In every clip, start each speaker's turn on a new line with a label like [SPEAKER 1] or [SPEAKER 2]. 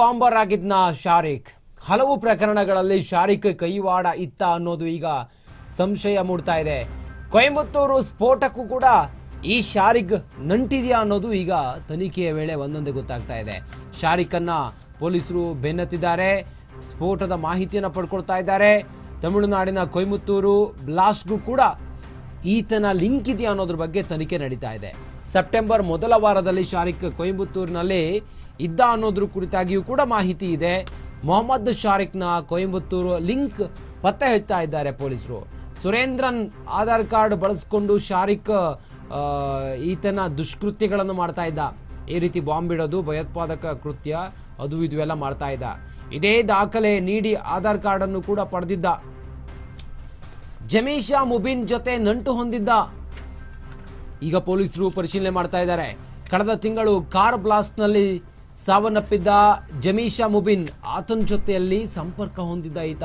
[SPEAKER 1] Bomber ಆಗಿದ್ನ Shariq. ಹಲವು ಪ್ರಕರಣಗಳಲ್ಲಿ ಶಾರಿಕ್ ಕೈವಾಡ ಇತ್ತ ಅನ್ನೋದು ಈಗ ಸಂಶಯ ಮೂಡ್ತಾ ಇದೆ. ಕೊಯಂಬತ್ತೂರು ಸ್ಫೋಟಕ್ಕೂ ಕೂಡ ಈ ಶಾರಿಕ್ ನಂಟಿದೆಯಾ ಅನ್ನೋದು ಈಗ ತನಿಖೆಯ ವೇಳೆ ಒಂದೊಂದೇ ಗೊತ್ತಾಗ್ತಾ ಇದೆ. ಶಾರಿಕನ್ನ ಪೊಲೀಸರು ಬೆನ್ನತ್ತಿದ್ದಾರೆ, ಸ್ಫೋಟದ ಮಾಹಿತಿಯನ್ನು ಪಡ್ಕೊಳ್ತಾ ಇದ್ದಾರೆ. ತಮಿಳುನಾಡಿನ ಕೊಯಮತ್ತೂರು ಬ್ಲಾಸ್ಟ್ಗೂ ಕೂಡ ಈತನ ಲಿಂಕ್ ಇದೆಯಾ ಅನ್ನೋದ್ರ ಬಗ್ಗೆ ತನಿಖೆ ನಡೀತಾ ಇದೆ. ಸೆಪ್ಟೆಂಬರ್ ಮೊದಲ ವಾರದಲ್ಲಿ ಶಾರಿಕ್ ಕೊಯಂಬತ್ತೂರಿನಲ್ಲಿ ಇದ್ದ ಅನ್ನೋದ್ರ ಕುರಿತಾಗಿಯೂ ಕೂಡ ಮಾಹಿತಿ ಇದೆ. ಮೊಹಮ್ಮದ್ ಶಾರಿಕ್ನ ಕೊಯಂಬತ್ತೂರು ಲಿಂಕ್ ಪತ್ತೆ ಇದ್ದಾರೆ ಪೊಲೀಸರು. ಸುರೇಂದ್ರನ್ ಆಧಾರ್ ಕಾರ್ಡ್ ಬಳಸ್ಕೊಂಡು ಶಾರಿಕ್ ಈತನ ದುಷ್ಕೃತ್ಯಗಳನ್ನು ಮಾಡ್ತಾ ಇದ್ದ. ಈ ರೀತಿ ಬಾಂಬ್ ಇಡೋದು ಭಯೋತ್ಪಾದಕ ಕೃತ್ಯ, ಅದು ಇದು ಎಲ್ಲ ಮಾಡ್ತಾ ಇದ್ದ. ಇದೇ ದಾಖಲೆ ನೀಡಿ ಆಧಾರ್ ಕಾರ್ಡನ್ನು ಕೂಡ ಪಡೆದಿದ್ದ. ಜಮೀಶಾ ಮುಬಿನ್ ಜೊತೆ ನಂಟು ಹೊಂದಿದ್ದ. ಈಗ ಪೊಲೀಸರು ಪರಿಶೀಲನೆ ಮಾಡ್ತಾ ಇದ್ದಾರೆ. ಕಳೆದ ತಿಂಗಳು ಕಾರ್ ಬ್ಲಾಸ್ಟ್ನಲ್ಲಿ ಸಾವನ್ನಪ್ಪಿದ್ದ ಜಮೀಶಾ ಮುಬಿನ್ ಆತನ ಜೊತೆಯಲ್ಲಿ ಸಂಪರ್ಕ ಹೊಂದಿದ್ದ ಈತ.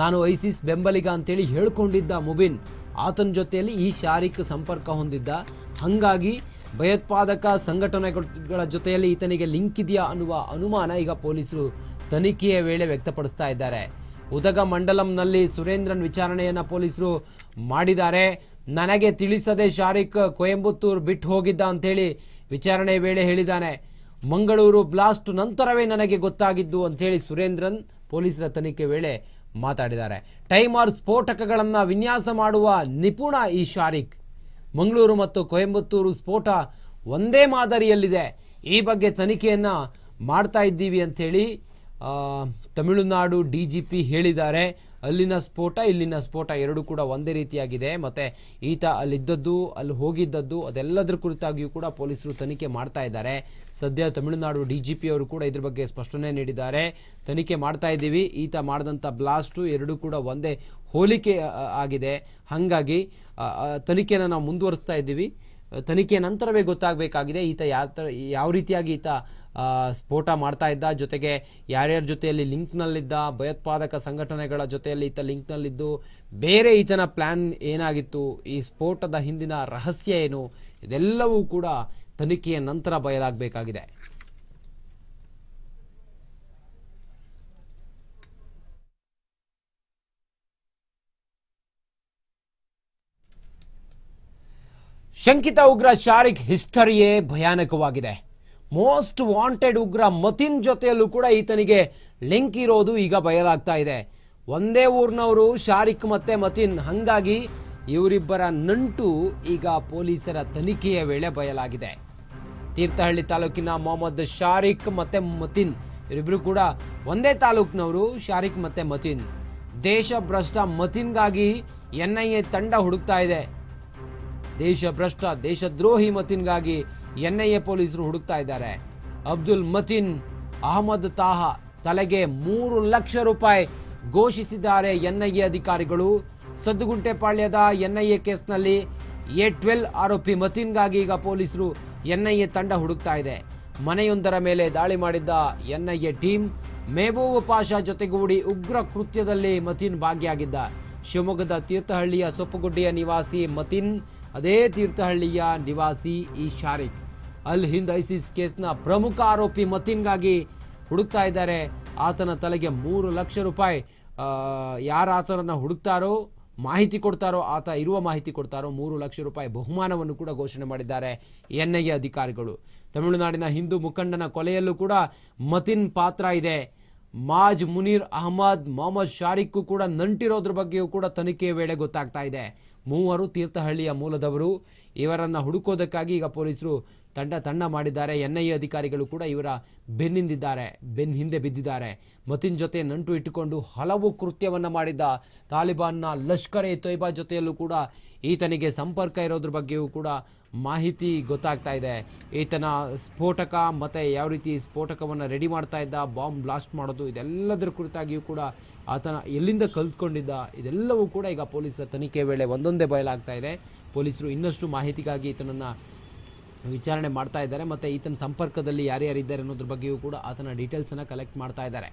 [SPEAKER 1] ನಾನು ಐಸಿಸ್ ಬೆಂಬಲಿಗ ಅಂತೇಳಿ ಹೇಳ್ಕೊಂಡಿದ್ದ ಮುಬಿನ್ ಆತನ ಜೊತೆಯಲ್ಲಿ ಈ ಶಾರಿಕ್ ಸಂಪರ್ಕ ಹೊಂದಿದ್ದ. ಹಂಗಾಗಿ ಭಯೋತ್ಪಾದಕ ಸಂಘಟನೆಗಳ ಜೊತೆಯಲ್ಲಿ ಈತನಿಗೆ ಲಿಂಕ್ ಇದೆಯಾ ಅನ್ನುವ ಅನುಮಾನ ಈಗ ಪೊಲೀಸರು ತನಿಖೆಯ ವೇಳೆ ವ್ಯಕ್ತಪಡಿಸ್ತಾ ಇದ್ದಾರೆ. ಉದಗ ಮಂಡಲಂನಲ್ಲಿ ಸುರೇಂದ್ರನ್ ವಿಚಾರಣೆಯನ್ನು ಪೊಲೀಸರು ಮಾಡಿದ್ದಾರೆ. ನನಗೆ ತಿಳಿಸದೆ ಶಾರೀಕ್ ಕೊಯಂಬತ್ತೂರು ಬಿಟ್ಟು ಹೋಗಿದ್ದ ಅಂತೇಳಿ ವಿಚಾರಣೆ ವೇಳೆ ಹೇಳಿದ್ದಾನೆ. ಮಂಗಳೂರು ಬ್ಲಾಸ್ಟ್ ನಂತರವೇ ನನಗೆ ಗೊತ್ತಾಗಿದ್ದು ಅಂತೇಳಿ ಸುರೇಂದ್ರನ್ ಪೊಲೀಸರ ತನಿಖೆ ವೇಳೆ ಮಾತಾಡಿದ್ದಾರೆ. ಟೈಮರ್ ಸ್ಫೋಟಕಗಳನ್ನು ವಿನ್ಯಾಸ ಮಾಡುವ ನಿಪುಣ ಈ ಶಾರಿಕ್. ಮಂಗಳೂರು ಮತ್ತು ಕೊಯಂಬತ್ತೂರು ಸ್ಫೋಟ ಒಂದೇ ಮಾದರಿಯಲ್ಲಿದೆ. ಈ ಬಗ್ಗೆ ತನಿಖೆಯನ್ನ ಮಾಡ್ತಾ ಇದ್ದೀವಿ ಅಂಥೇಳಿ ತಮಿಳುನಾಡು ಡಿ ಜಿ ಪಿ ಹೇಳಿದ್ದಾರೆ. ಅಲ್ಲಿನ ಸ್ಫೋಟ, ಇಲ್ಲಿನ ಸ್ಫೋಟ ಎರಡೂ ಕೂಡ ಒಂದೇ ರೀತಿಯಾಗಿದೆ. ಮತ್ತೆ ಈತ ಅಲ್ಲಿದ್ದದ್ದು, ಅಲ್ಲಿ ಹೋಗಿದ್ದದ್ದು, ಅದೆಲ್ಲದರ ಕುರಿತಾಗಿಯೂ ಕೂಡ ಪೊಲೀಸರು ತನಿಖೆ ಮಾಡ್ತಾ ಇದ್ದಾರೆ. ಸದ್ಯ ತಮಿಳುನಾಡು ಡಿ ಜಿ ಪಿ ಅವರು ಕೂಡ ಇದ್ರ ಬಗ್ಗೆ ಸ್ಪಷ್ಟನೆ ನೀಡಿದ್ದಾರೆ. ತನಿಖೆ ಮಾಡ್ತಾ ಇದ್ದೀವಿ. ಈತ ಮಾಡಿದಂಥ ಬ್ಲಾಸ್ಟು ಎರಡೂ ಕೂಡ ಒಂದೇ ಹೋಲಿಕೆ ಆಗಿದೆ. ಹಾಗಾಗಿ ತನಿಖೆನ ನಾವು ಮುಂದುವರಿಸ್ತಾ ಇದ್ದೀವಿ. ತನಿಖೆ ನಂತರವೇ ಗೊತ್ತಾಗಬೇಕಾಗಿದೆ. ಈತ ಯಾವ ಥರ ಯಾವ ರೀತಿಯಾಗಿ ಈತ ಸ್ಫೋಟ ಮಾಡ್ತಾ ಇದ್ದ, ಜೊತೆಗೆ ಯಾರ್ಯಾರ ಜೊತೆಯಲ್ಲಿ ಲಿಂಕ್ನಲ್ಲಿದ್ದ, ಭಯೋತ್ಪಾದಕ ಸಂಘಟನೆಗಳ ಜೊತೆಯಲ್ಲಿ ಈತ ಲಿಂಕ್ನಲ್ಲಿದ್ದು, ಬೇರೆ ಈತನ ಪ್ಲ್ಯಾನ್ ಏನಾಗಿತ್ತು, ಈ ಸ್ಫೋಟದ ಹಿಂದಿನ ರಹಸ್ಯ ಏನು, ಇದೆಲ್ಲವೂ ಕೂಡ ತನಿಖೆಯ ನಂತರ ಬಯಲಾಗಬೇಕಾಗಿದೆ. ಶಂಕಿತ ಉಗ್ರ ಶಾರಿಕ್ ಹಿಸ್ಟರಿಯೇ ಭಯಾನಕವಾಗಿದೆ. ಮೋಸ್ಟ್ ವಾಂಟೆಡ್ ಉಗ್ರ ಮತಿನ್ ಜೊತೆಯಲ್ಲೂ ಕೂಡ ಈತನಿಗೆ ಲಿಂಕ್ ಇರೋದು ಈಗ ಬಯಲಾಗ್ತಾ ಇದೆ. ಒಂದೇ ಊರಿನವರು, ಶಾರಿಕ್ ಮತ್ತೆ ಮತಿನ್. ಹಂಗಾಗಿ ಇವರಿಬ್ಬರ ನಂಟು ಈಗ ಪೊಲೀಸರ ತನಿಖೆಯ ವೇಳೆ ಬಯಲಾಗಿದೆ. ತೀರ್ಥಹಳ್ಳಿ ತಾಲೂಕಿನ ಮೊಹಮ್ಮದ್ ಶಾರಿಕ್ ಮತ್ತೆ ಮತಿನ್. ಇವರಿಬ್ಬರು ಕೂಡ ಒಂದೇ ತಾಲೂಕಿನವರು, ಶಾರಿಕ್ ಮತ್ತೆ ಮತಿನ್. ದೇಶ ಭ್ರಷ್ಟ ಮತಿನ್ಗಾಗಿ ಎನ್ ಐ ಎ ತಂಡ ಹುಡುಕ್ತಾ ಇದೆ. ದೇಶ ಭ್ರಷ್ಟ ದೇಶದ್ರೋಹಿ ಮತಿನ್ಗಾಗಿ ಎನ್ ಐ ಎ ಪೊಲೀಸರು ಹುಡುಕ್ತಾ ಇದ್ದಾರೆ. ಅಬ್ದುಲ್ ಮತಿನ್, ಅಹಮದ್ ತಾಹ ತಲೆಗೆ ಮೂರು ಲಕ್ಷ ರೂಪಾಯಿ ಘೋಷಿಸಿದ್ದಾರೆ ಎನ್ ಐ ಎ ಅಧಿಕಾರಿಗಳು. ಸದ್ದುಗುಂಟೆಪಾಳ್ಯದ ಎ ಕೇಸ್ನಲ್ಲಿ ಎ ಟ್ವೆಲ್ ಆರೋಪಿ ಮತಿನ್ಗಾಗಿ ಈಗ ಪೊಲೀಸರು ಎನ್ ಐ ಎ ತಂಡ ಹುಡುಕ್ತಾ ಇದೆ. ಮನೆಯೊಂದರ ಮೇಲೆ ದಾಳಿ ಮಾಡಿದ್ದ N I A team Mehboob Pasha ಜೊತೆಗೂಡಿ ಉಗ್ರ ಕೃತ್ಯದಲ್ಲಿ ಮತಿನ್ ಭಾಗಿಯಾಗಿದ್ದ. ಶಿವಮೊಗ್ಗದ ತೀರ್ಥಹಳ್ಳಿಯ ಸೊಪ್ಪುಗುಡ್ಡೆಯ ನಿವಾಸಿ ಮತಿನ್ ಅದೇ ತೀರ್ಥಹಳ್ಳಿಯ ನಿವಾಸಿ ಈ ಶಾರಿಕ್ ಅಲ್ ಹಿಂದ್ ಐಸಿಸ್ ಕೇಸ್ನ ಪ್ರಮುಖ ಆರೋಪಿ ಮತಿನ್ಗಾಗಿ ಹುಡುಕ್ತಾ ಇದ್ದಾರೆ. ಆತನ ತಲೆಗೆ ಮೂರು ಲಕ್ಷ ರೂಪಾಯಿ ಯಾರು ಆತನನ್ನು ಹುಡುಕ್ತಾರೋ, ಮಾಹಿತಿ ಕೊಡ್ತಾರೋ, ಆತ ಇರುವ ಮಾಹಿತಿ ಕೊಡ್ತಾರೋ, ಮೂರು ಲಕ್ಷ ರೂಪಾಯಿ ಬಹುಮಾನವನ್ನು ಕೂಡ ಘೋಷಣೆ ಮಾಡಿದ್ದಾರೆ ಎನ್ ಐ ಎ ಅಧಿಕಾರಿಗಳು. ತಮಿಳುನಾಡಿನ ಹಿಂದೂ ಮುಖಂಡನ ಕೊಲೆಯಲ್ಲೂ ಕೂಡ ಮತಿನ್ ಪಾತ್ರ ಇದೆ. ಮಾಜ್ ಮುನೀರ್ ಅಹಮದ್, ಮೊಹಮ್ಮದ್ ಶಾರಿಕ್ಗೂ ಕೂಡ ನಂಟಿರೋದ್ರ ಬಗ್ಗೆಯೂ ಕೂಡ ತನಿಖೆಯ ವೇಳೆ ಗೊತ್ತಾಗ್ತಾ ಇದೆ. ಮೂವರು ತೀರ್ಥಹಳ್ಳಿಯ ಮೂಲದವರು ಇವರನ್ನ ಹುಡುಕೋದಕ್ಕಾಗಿ ಈಗ ಪೊಲೀಸರು ತಂಡ ತಂಡ ಮಾಡಿದ್ದಾರೆ. ಎನ್ ಐ ಎ ಅಧಿಕಾರಿಗಳು ಕೂಡ ಇವರ ಬೆನ್ನಿಂದಿದ್ದಾರೆ, ಬೆನ್ ಹಿಂದೆ ಬಿದ್ದಿದ್ದಾರೆ. ಮತಿನ್ ಜೊತೆ ನಂಟು ಇಟ್ಟುಕೊಂಡು ಹಲವು ಕೃತ್ಯವನ್ನು ಮಾಡಿದ್ದ ತಾಲಿಬಾನ್ನ ಲಷ್ಕರ್ ಎ ತೊಯ್ಬಾ ಜೊತೆಯಲ್ಲೂ ಕೂಡ ಈತನಿಗೆ ಸಂಪರ್ಕ ಇರೋದ್ರ ಬಗ್ಗೆಯೂ ಕೂಡ ಮಾಹಿತಿ ಗೊತ್ತಾಗ್ತಾ ಇದೆ. ಈತನ ಸ್ಫೋಟಕ ಮತ್ತು ಯಾವ ರೀತಿ ಸ್ಫೋಟಕವನ್ನು ರೆಡಿ ಮಾಡ್ತಾ ಇದ್ದ, ಬಾಂಬ್ ಬ್ಲಾಸ್ಟ್ ಮಾಡೋದು, ಇದೆಲ್ಲದರ ಕುರಿತಾಗಿಯೂ ಕೂಡ ಆತನ ಎಲ್ಲಿಂದ ಕಲ್ತ್ಕೊಂಡಿದ್ದ, ಇದೆಲ್ಲವೂ ಕೂಡ ಈಗ ಪೊಲೀಸರ ತನಿಖೆ ವೇಳೆ ಒಂದೊಂದೇ ಬಯಲಾಗ್ತಾ ಇದೆ. ಪೊಲೀಸರು ಇನ್ನಷ್ಟು ಮಾಹಿತಿಗಾಗಿ ಈತನನ್ನು ವಿಚಾರಣೆ ಮಾಡ್ತಾ ಇದ್ದಾರೆ. ಮತ್ತು ಈತನ ಸಂಪರ್ಕದಲ್ಲಿ ಯಾರ್ಯಾರಿದ್ದಾರೆ ಅನ್ನೋದ್ರ ಬಗ್ಗೆಯೂ ಕೂಡ ಆತನ ಡೀಟೇಲ್ಸನ್ನು ಕಲೆಕ್ಟ್ ಮಾಡ್ತಾ ಇದ್ದಾರೆ.